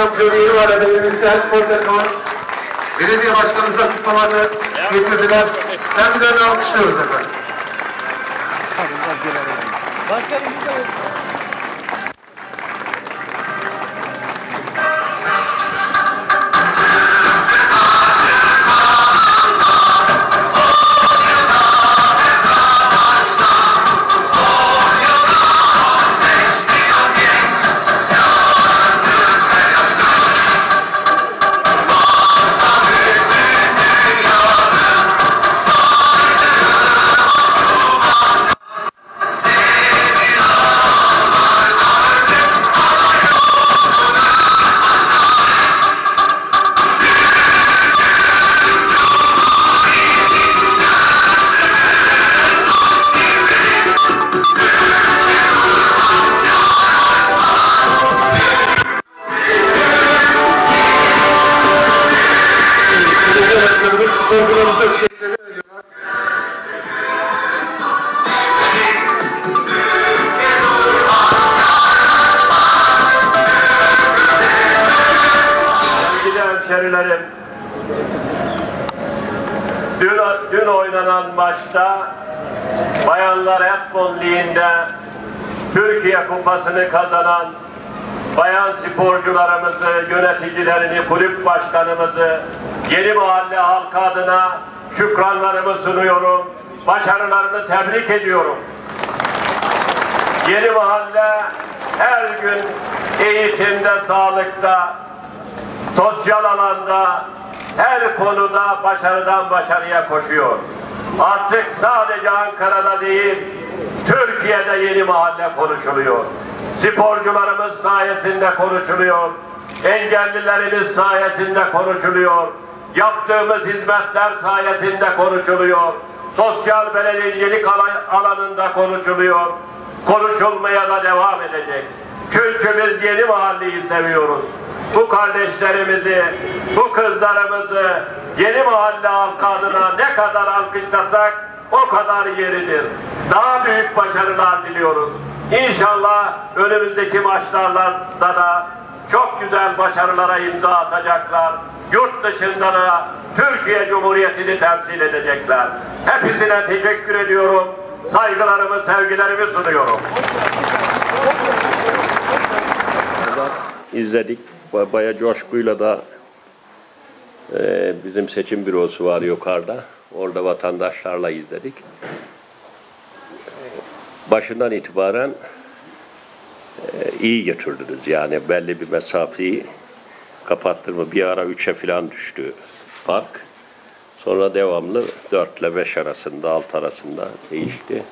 Yeni var adayımız Serhat Portakal, belediye başkanımıza kutlamanı getirdiler. Kendilerini alkışlıyoruz efendim. Belediye hemşerilerim, dün, dün oynanan maçta Bayanlar Handball Ligi'nde Türkiye Kupası'nı kazanan bayan sporcularımızı, yöneticilerini, kulüp başkanımızı, Yeni Mahalle halkı adına şükranlarımı sunuyorum. Başarılarını tebrik ediyorum. Yeni Mahalle her gün eğitimde, sağlıkta, sosyal alanda her konuda başarıdan başarıya koşuyor. Artık sadece Ankara'da değil, Türkiye'de yeni mahalle konuşuluyor. Sporcularımız sayesinde konuşuluyor. Engellilerimiz sayesinde konuşuluyor. Yaptığımız hizmetler sayesinde konuşuluyor. Sosyal belediyecilik alan- alanında konuşuluyor. Konuşulmaya da devam edecek. Çünkü biz yeni mahalleyi seviyoruz. Bu kardeşlerimizi, bu kızlarımızı yeni mahalle halkı ne kadar alkışlasak o kadar yeridir. Daha büyük başarılar diliyoruz. İnşallah önümüzdeki maçlarda da çok güzel başarılara imza atacaklar. Yurt dışında da Türkiye Cumhuriyeti'ni temsil edecekler. Hepsine teşekkür ediyorum. Saygılarımı, sevgilerimi sunuyorum. izledik. Ba- Baya coşkuyla da e, bizim seçim bürosu var yukarıda. Orada vatandaşlarla izledik. Başından itibaren e, iyi götürdünüz. Yani belli bir mesafeyi kapattırma. Bir ara üçe falan düştü park. Sonra devamlı 4 ile 5 arasında, 6 arasında değişti.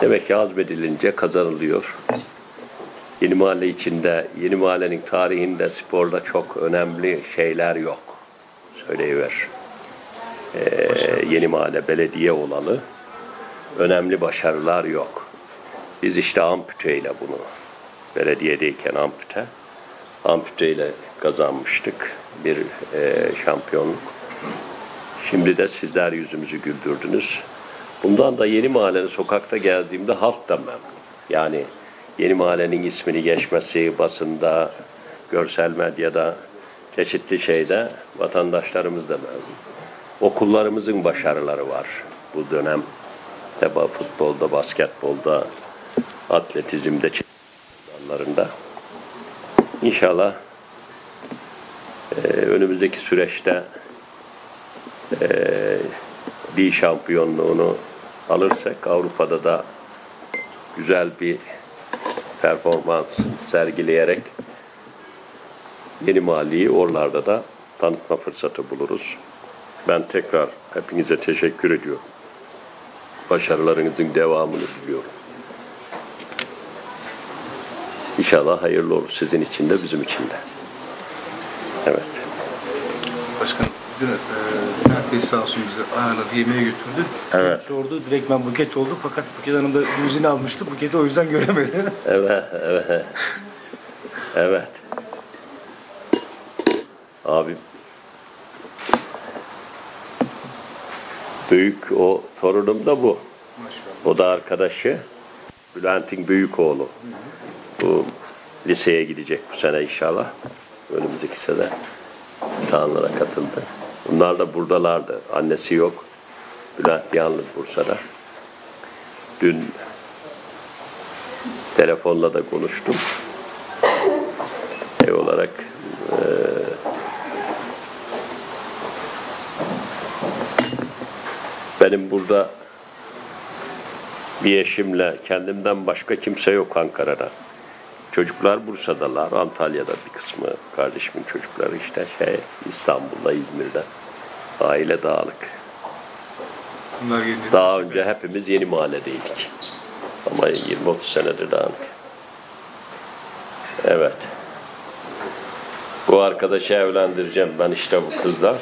Demek ki azmedilince kazanılıyor. Yeni mahalle içinde, yeni mahallenin tarihinde sporda çok önemli şeyler yok. Söyleyiver. Ee, yeni mahalle belediye olalı önemli başarılar yok. Biz işte amputeyle bunu, belediyedeyken ampute, amputeyle kazanmıştık bir e, şampiyonluk. Şimdi de sizler yüzümüzü güldürdünüz. Bundan da yeni mahallenin sokakta geldiğimde halk da memnun. Yani yeni mahallenin ismini geçmesi basında, görsel medyada, çeşitli şeyde vatandaşlarımız da memnun. Okullarımızın başarıları var bu dönem. Teba futbolda, basketbolda, atletizmde, çeşitli alanlarında. İnşallah e, önümüzdeki süreçte e, bir şampiyonluğunu alırsak Avrupa'da da güzel bir performans sergileyerek yeni mahalleyi oralarda da tanıtma fırsatı buluruz. Ben tekrar hepinize teşekkür ediyorum. Başarılarınızın devamını diliyorum. İnşallah hayırlı olur sizin için de bizim için de. Evet. Başkanım dün e, sağ olsun bizi ağırladı, yemeğe götürdü. Evet. Sordu, direkt ben buket oldu fakat Buket Hanım da limuzini almıştı. Buketi o yüzden göremedi. Evet, evet. Evet. Abim. Büyük o torunum da bu. O da arkadaşı. Bülent'in büyük oğlu. Bu liseye gidecek bu sene inşallah. Önümüzdeki sene imtihanlara katıldı. Bunlar da buradalardı. Annesi yok. Bülent yalnız Bursa'da. Dün telefonla da konuştum. Ev olarak eee, benim burada bir eşimle kendimden başka kimse yok Ankara'da. Çocuklar Bursa'dalar, Antalya'da bir kısmı kardeşimin çocukları işte şey İstanbul'da, İzmir'de. Aile dağılık. Bunlar. Daha önce hepimiz yeni mahalledeydik. Ama 20-30 senedir dağınık. Evet. Bu arkadaşı evlendireceğim ben işte bu kızla.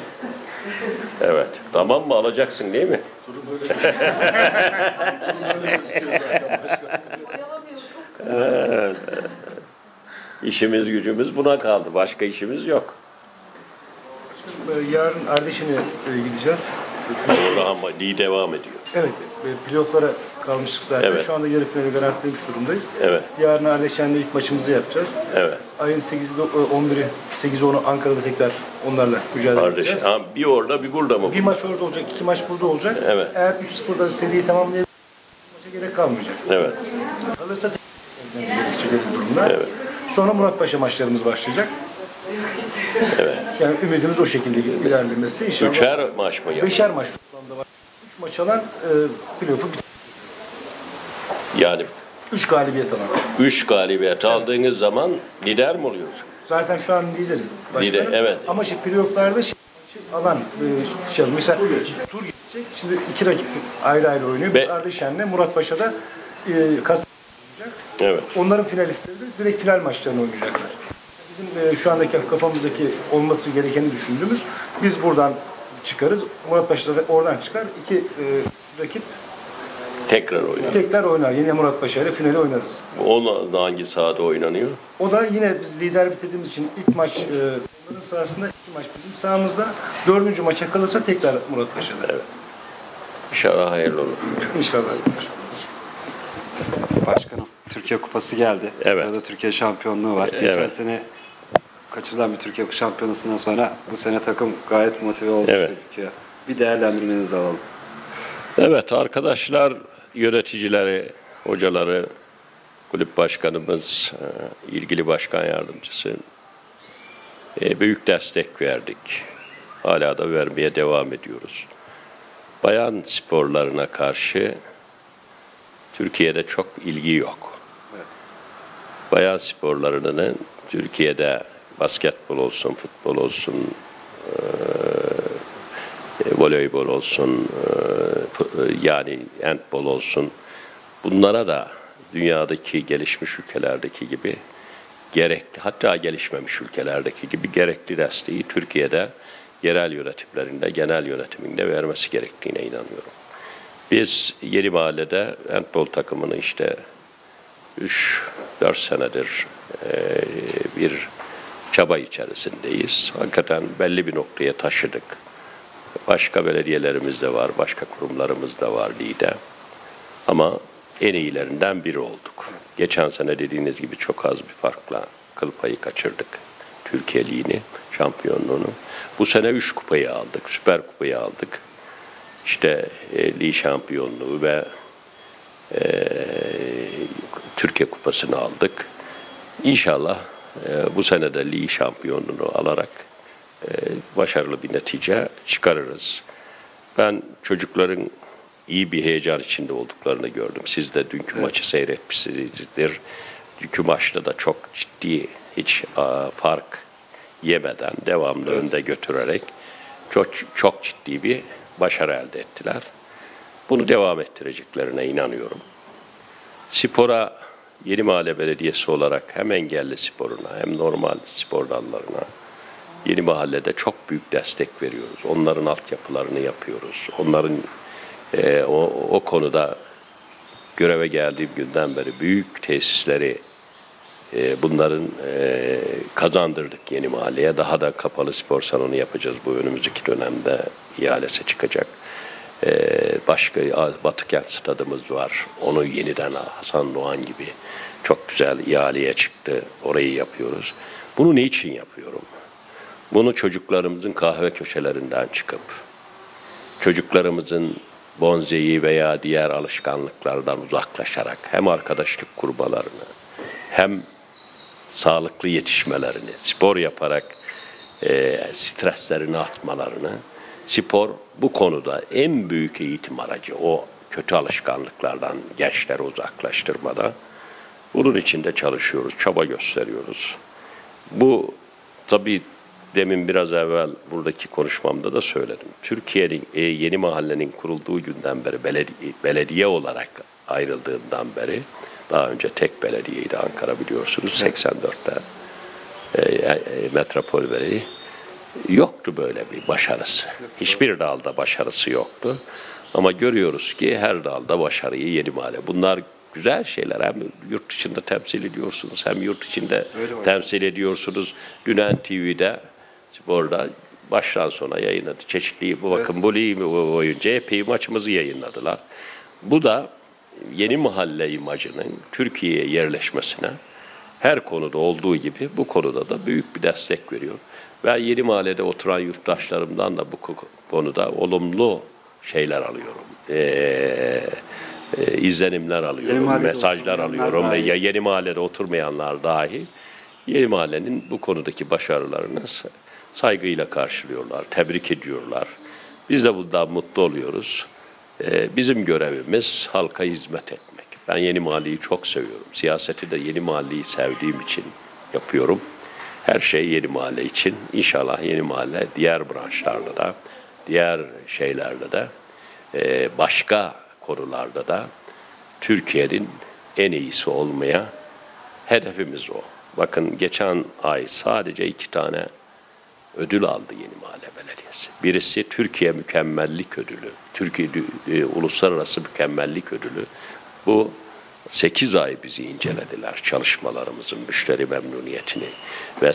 Evet. Tamam mı? Alacaksın değil mi? Evet. İşimiz gücümüz buna kaldı. Başka işimiz yok. E, Yarın Ardeşen'e e, gideceğiz. Doğru ama iyi devam ediyor. Evet, e, pilotlara kalmıştık zaten. Evet. Şu anda yarı finali garantilemiş durumdayız. Evet. Yarın Ardeşen'le ilk maçımızı yapacağız. Evet. Ayın 8'i, 11'i, 8'i 10'u Ankara'da tekrar onlarla mücadele edeceğiz. Ha, bir orada bir burada mı? Bir maç orada olacak, iki maç burada olacak. Evet. Eğer 3-0'da seriyi tamamlayabilirsek maça gerek kalmayacak. Evet. Kalırsa tekrar bir durumda. Evet. Sonra Muratpaşa maçlarımız başlayacak. Evet. Yani ümidimiz o şekilde ilerlemesi. İnşallah Üçer maç mı yapıyor? beşer maç toplamda var. Üç maç alan e, playoff'u Yani üç galibiyet alan. üç galibiyet aldığınız zaman lider mi oluyoruz? Zaten şu an lideriz. Başkanım. Lider, evet. Ama işte playoff'larda şey, alan e, şey, mesela tur geçecek. Şimdi iki rakip ayrı ayrı oynuyor. Biz Ve- Ardışen'le Muratpaşa'da e, kas Evet. Onların finalistleri de direkt final maçlarını oynayacaklar. Bizim e, şu andaki kafamızdaki olması gerekeni düşündüğümüz biz buradan çıkarız. Muratpaşa da oradan çıkar. İki e, rakip Tekrar oynuyor. tekrar oynar. Yine Muratpaşa ile finali oynarız. Onu da hangi sahada oynanıyor? O da yine biz lider bitirdiğimiz için ilk maç e, onların sahasında, iki maç bizim sahamızda. Dördüncü maça kalırsa tekrar Muratpaşa'da. Evet. İnşallah hayırlı olur. İnşallah. Başkanım, Türkiye Kupası geldi. Evet. Sırada Türkiye şampiyonluğu var. Evet. Geçen sene kaçırılan bir Türkiye şampiyonasından sonra bu sene takım gayet motive olmuş Evet. gözüküyor. Bir değerlendirmenizi alalım. Evet arkadaşlar, yöneticileri, hocaları, kulüp başkanımız, e, ilgili başkan yardımcısı e, büyük destek verdik. Hala da vermeye devam ediyoruz. Bayan sporlarına karşı Türkiye'de çok ilgi yok. Bayan sporlarının Türkiye'de basketbol olsun, futbol olsun, e, voleybol olsun, e, yani handbol olsun. Bunlara da dünyadaki gelişmiş ülkelerdeki gibi gerekli, hatta gelişmemiş ülkelerdeki gibi gerekli desteği Türkiye'de yerel yönetimlerinde, genel yönetiminde vermesi gerektiğine inanıyorum. Biz Yeni Mahalle'de handbol takımını işte 3-4 senedir e, bir çaba içerisindeyiz. Hakikaten belli bir noktaya taşıdık. Başka belediyelerimiz de var, başka kurumlarımız da var lider. Ama en iyilerinden biri olduk. Geçen sene dediğiniz gibi çok az bir farkla kıl payı kaçırdık. Türkiye Ligi'ni, şampiyonluğunu. Bu sene üç kupayı aldık, süper kupayı aldık. İşte e, lig şampiyonluğu ve e, Türkiye kupasını aldık. İnşallah e, bu sene de lig şampiyonluğunu alarak e, başarılı bir netice çıkarırız. Ben çocukların iyi bir heyecan içinde olduklarını gördüm. Siz de dünkü maçı seyretmişsinizdir. Dünkü maçta da çok ciddi hiç aa, fark yemeden devamlı önde götürerek çok çok ciddi bir başarı elde ettiler. Bunu devam ettireceklerine inanıyorum. Spora Yeni Mahalle Belediyesi olarak hem engelli sporuna hem normal spor dallarına Yeni Mahalle'de çok büyük destek veriyoruz. Onların altyapılarını yapıyoruz. Onların e, o, o konuda göreve geldiğim günden beri büyük tesisleri e, bunların e, kazandırdık Yeni Mahalle'ye. Daha da kapalı spor salonu yapacağız bu önümüzdeki dönemde ihalesi çıkacak. E, başka Batıkent stadımız var. Onu yeniden Hasan Doğan gibi çok güzel ihaleye çıktı. Orayı yapıyoruz. Bunu niçin yapıyorum? Bunu çocuklarımızın kahve köşelerinden çıkıp çocuklarımızın bonzeyi veya diğer alışkanlıklardan uzaklaşarak hem arkadaşlık kurmalarını hem sağlıklı yetişmelerini, spor yaparak e, streslerini atmalarını, spor bu konuda en büyük eğitim aracı o kötü alışkanlıklardan gençleri uzaklaştırmada. Bunun için de çalışıyoruz, çaba gösteriyoruz. Bu tabii demin biraz evvel buradaki konuşmamda da söyledim. Türkiye'nin e, yeni mahallenin kurulduğu günden beri belediye, belediye olarak ayrıldığından beri daha önce tek belediyeydi Ankara biliyorsunuz 84'te e, e, metropol belediye yoktu böyle bir başarısı. Hiçbir dalda başarısı yoktu. Ama görüyoruz ki her dalda başarıyı yeni mahalle. Bunlar güzel şeyler. Hem yurt dışında temsil ediyorsunuz hem yurt içinde temsil ediyorsunuz. Dünen TV'de sporda baştan sona yayınladı. Çeşitli bu bakın bu lig boyunca epey maçımızı yayınladılar. Bu da yeni mahalle imajının Türkiye'ye yerleşmesine her konuda olduğu gibi bu konuda da büyük bir destek veriyor. Ben yeni mahallede oturan yurttaşlarımdan da bu ko- konuda olumlu şeyler alıyorum. Ee, e, izlenimler alıyorum, mesajlar alıyorum. dahi. Ya yeni mahallede oturmayanlar dahi yeni mahallenin bu konudaki başarılarını sa- saygıyla karşılıyorlar, tebrik ediyorlar. Biz de bundan mutlu oluyoruz. Ee, bizim görevimiz halka hizmet etmek. Ben yeni mahalleyi çok seviyorum. Siyaseti de yeni mahalleyi sevdiğim için yapıyorum. Her şey yeni mahalle için. İnşallah yeni mahalle diğer branşlarda da, diğer şeylerde de, e, başka konularda da Türkiye'nin en iyisi olmaya hedefimiz o. Bakın geçen ay sadece iki tane ödül aldı Yeni Mahalle Belediyesi. Birisi Türkiye Mükemmellik Ödülü, Türkiye e, Uluslararası Mükemmellik Ödülü. Bu 8 ay bizi incelediler çalışmalarımızın müşteri memnuniyetini ve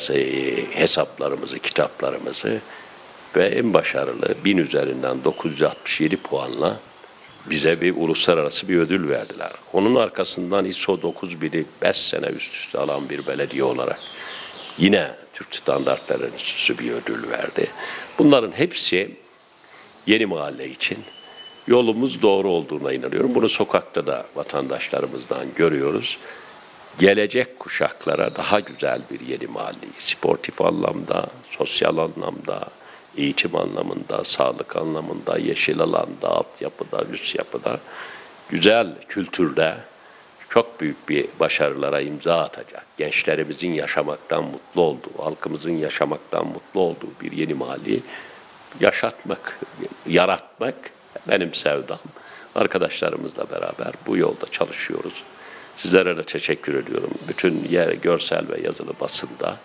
hesaplarımızı, kitaplarımızı ve en başarılı 1000 üzerinden 967 puanla bize bir uluslararası bir ödül verdiler. Onun arkasından ISO 9000'i 5 sene üst üste alan bir belediye olarak yine Türk Standartları Enstitüsü bir ödül verdi. Bunların hepsi yeni mahalle için yolumuz doğru olduğuna inanıyorum. Bunu sokakta da vatandaşlarımızdan görüyoruz. Gelecek kuşaklara daha güzel bir yeni mahalleyi sportif anlamda, sosyal anlamda, eğitim anlamında, sağlık anlamında, yeşil alanda, altyapıda, üst yapıda, güzel kültürde çok büyük bir başarılara imza atacak. Gençlerimizin yaşamaktan mutlu olduğu, halkımızın yaşamaktan mutlu olduğu bir yeni mahalleyi yaşatmak, yaratmak benim sevdam. Arkadaşlarımızla beraber bu yolda çalışıyoruz. Sizlere de teşekkür ediyorum. Bütün yer, görsel ve yazılı basında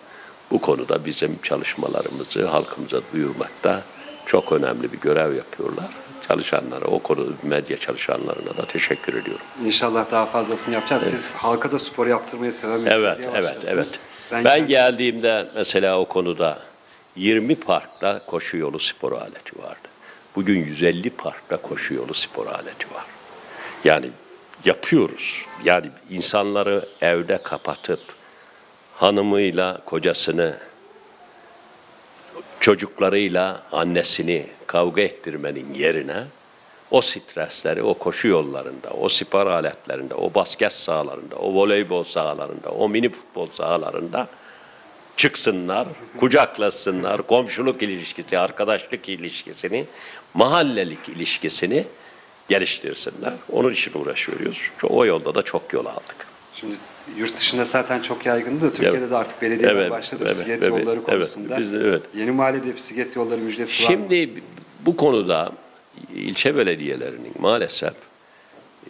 bu konuda bizim çalışmalarımızı halkımıza duyurmakta çok önemli bir görev yapıyorlar. Çalışanlara, o konu medya çalışanlarına da teşekkür ediyorum. İnşallah daha fazlasını yapacağız. Siz halka da spor yaptırmayı seven bir Evet, evet, evet. Ben, Ben, geldiğimde mesela o konuda 20 parkta koşu yolu spor aleti vardı. Bugün 150 parkta koşu yolu spor aleti var. Yani yapıyoruz. Yani insanları evde kapatıp hanımıyla kocasını çocuklarıyla annesini kavga ettirmenin yerine o stresleri o koşu yollarında, o spor aletlerinde, o basket sahalarında, o voleybol sahalarında, o mini futbol sahalarında çıksınlar, kucaklasınlar, komşuluk ilişkisi, arkadaşlık ilişkisini, mahallelik ilişkisini geliştirsinler. Onun için uğraşıyoruz. O yolda da çok yol aldık. Şimdi Yurt dışında zaten çok yaygındı. Türkiye'de Evet. de artık belediyeler Evet, başladı evet, bisiklet evet, yolları evet. konusunda. Biz de- evet. Yeni mahallede bisiklet yolları müjdesi var? Şimdi bu konuda ilçe belediyelerinin maalesef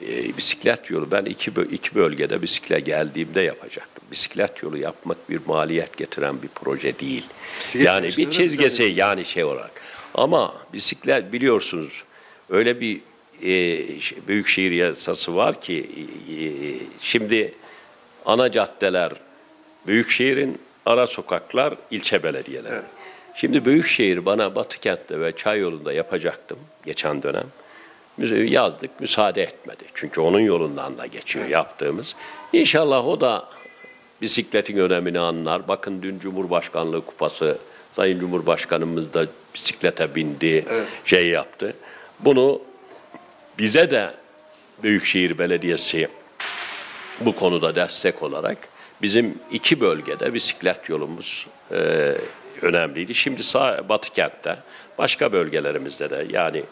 e, bisiklet yolu ben iki, iki bölgede bisiklet geldiğimde yapacaktım. Bisiklet yolu yapmak bir maliyet getiren bir proje değil. Bisiklet yani bir çizgisi yani şey olarak. Ama bisiklet biliyorsunuz öyle bir e, büyükşehir yasası var ki e, şimdi ana caddeler büyükşehirin ara sokaklar ilçe belediyeleri. Evet. Şimdi Büyükşehir bana Batı kentte ve Çay yolunda yapacaktım geçen dönem. Yazdık müsaade etmedi. Çünkü onun yolundan da geçiyor yaptığımız. İnşallah o da bisikletin önemini anlar. Bakın dün Cumhurbaşkanlığı kupası Sayın Cumhurbaşkanımız da bisiklete bindi, Evet. şey yaptı. Bunu bize de Büyükşehir Belediyesi bu konuda destek olarak bizim iki bölgede bisiklet yolumuz e, önemliydi. Şimdi sağ Batı kentte, başka bölgelerimizde de yani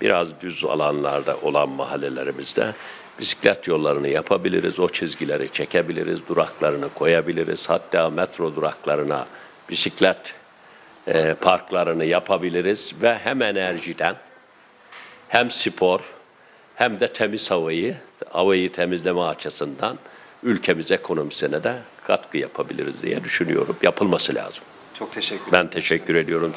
biraz düz alanlarda olan mahallelerimizde bisiklet yollarını yapabiliriz, o çizgileri çekebiliriz, duraklarını koyabiliriz. Hatta metro duraklarına bisiklet e, parklarını yapabiliriz ve hem enerjiden hem spor hem de temiz havayı, havayı temizleme açısından ülkemiz ekonomisine de katkı yapabiliriz diye düşünüyorum. Yapılması lazım. Çok teşekkür ederim. Ben teşekkür ediyorum.